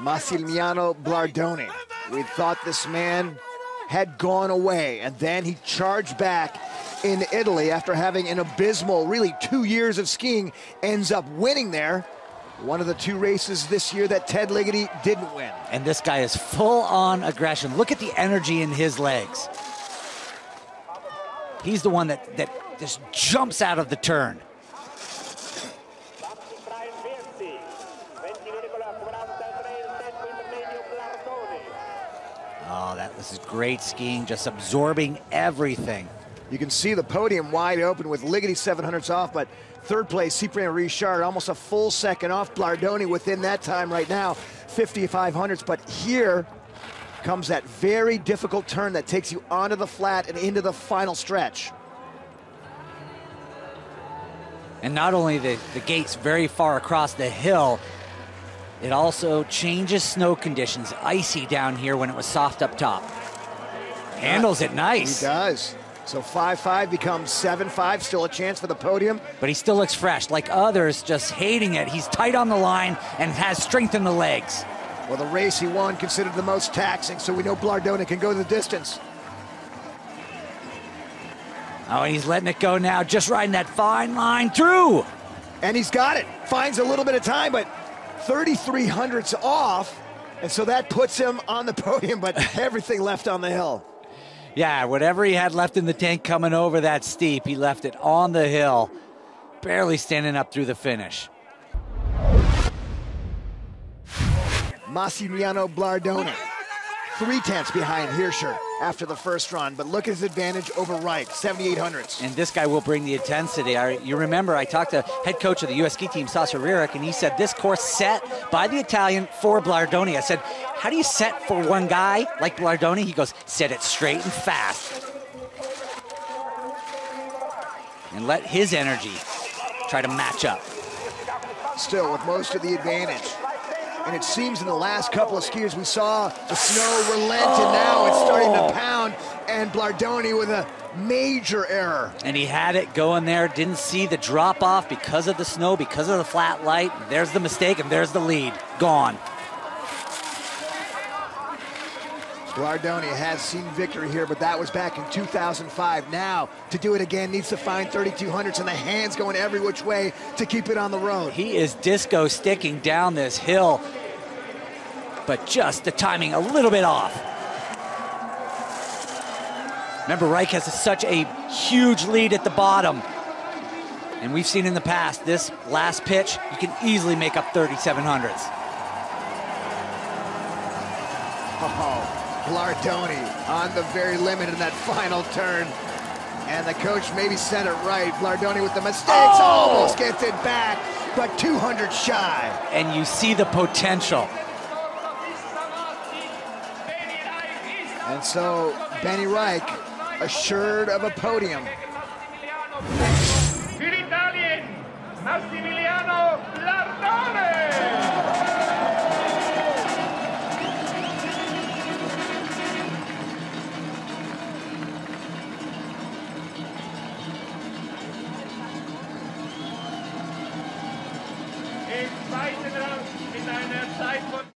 Massimiliano Blardone. We thought this man had gone away, and then he charged back in Italy after having an abysmal, really two years of skiing, ends up winning there. One of the two races this year that Ted Ligety didn't win. And this guy is full on aggression. Look at the energy in his legs. He's the one that, that just jumps out of the turn. Oh, that this is great skiing, just absorbing everything. You can see the podium wide open with Ligety 700s off, but third place, Cyprien Richard, almost a full second off Blardone within that time right now, 5500s. But here comes that very difficult turn that takes you onto the flat and into the final stretch. And not only the, the gates very far across the hill, it also changes snow conditions. Icy down here when it was soft up top. Handles it nice. He does. So 5-5 becomes 7-5, still a chance for the podium. But he still looks fresh, like others just hating it. He's tight on the line and has strength in the legs. Well, the race he won considered the most taxing, so we know Blardone can go the distance. Oh, and he's letting it go now, just riding that fine line through. And he's got it. Finds a little bit of time, but 33 hundredths off. And so that puts him on the podium, but everything left on the hill. Yeah, whatever he had left in the tank coming over that steep, he left it on the hill, barely standing up through the finish. Massimiliano Blardone, three tenths behind Hirscher after the first run, but look at his advantage over Raich, 7,800s. And this guy will bring the intensity. I, you remember, I talked to head coach of the U.S. ski team, Sasha Rearick, and he said this course set by the Italian for Blardone. I said, how do you set for one guy like Blardone? He goes, set it straight and fast. And let his energy try to match up. Still with most of the advantage. And it seems in the last couple of skiers we saw the snow relent, oh. and now it's starting to oh. pound. And Blardone with a major error. And he had it going there, didn't see the drop off because of the snow, because of the flat light. There's the mistake, and there's the lead. Gone. Blardone has seen victory here, but that was back in 2005. Now, to do it again, needs to find 3200s, and the hands going every which way to keep it on the road. He is disco sticking down this hill, but just the timing a little bit off. Remember, Raich has such a huge lead at the bottom. And we've seen in the past, this last pitch, you can easily make up 3700s. Oh. Blardone on the very limit in that final turn. And the coach maybe said it right. Blardone with the mistakes, oh! almost gets it back, but 200 shy. And you see the potential. And so Benny Raich assured of a podium. Massimiliano Blardone! Zweiten Rang mit einer Zeit von